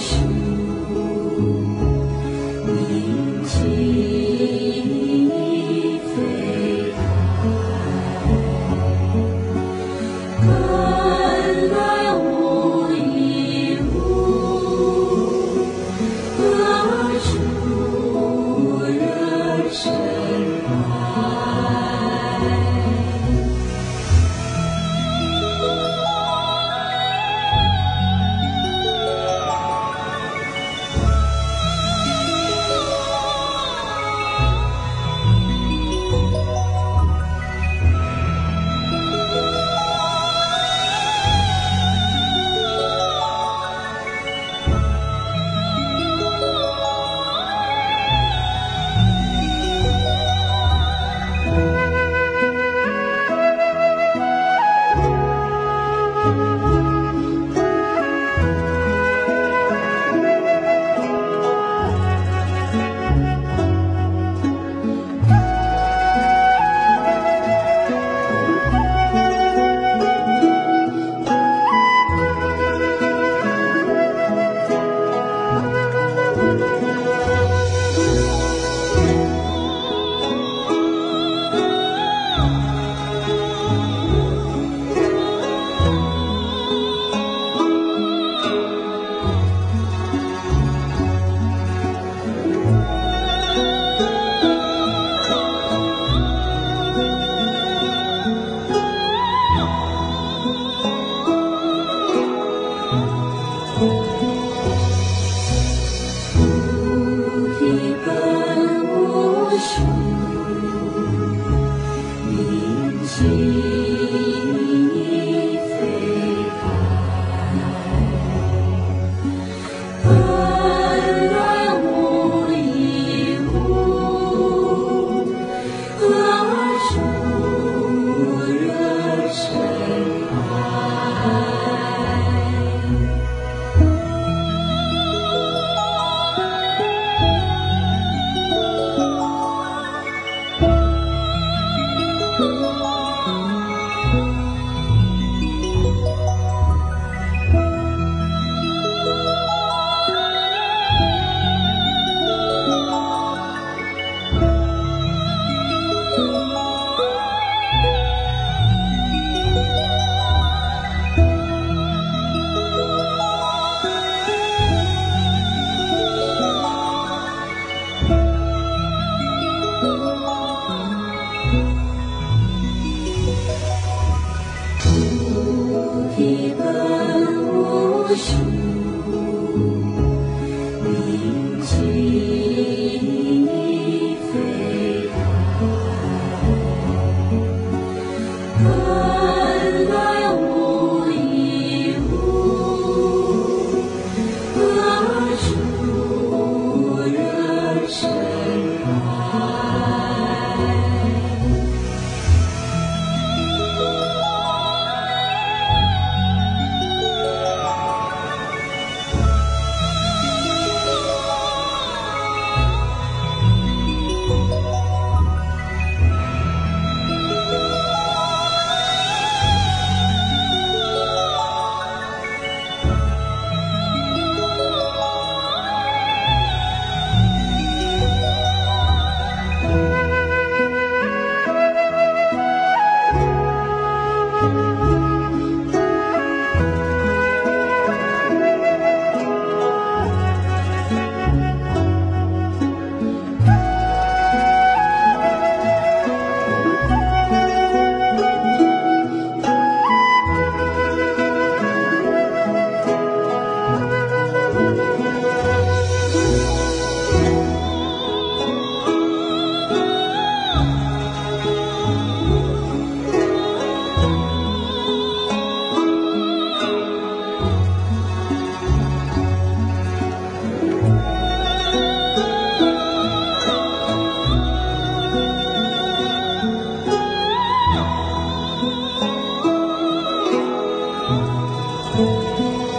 树明镜亦非台本来无一物何处惹尘 呜。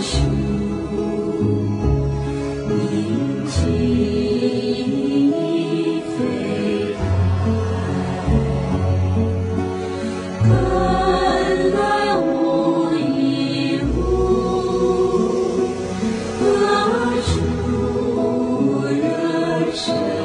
树明镜亦非台本来无一物何处惹尘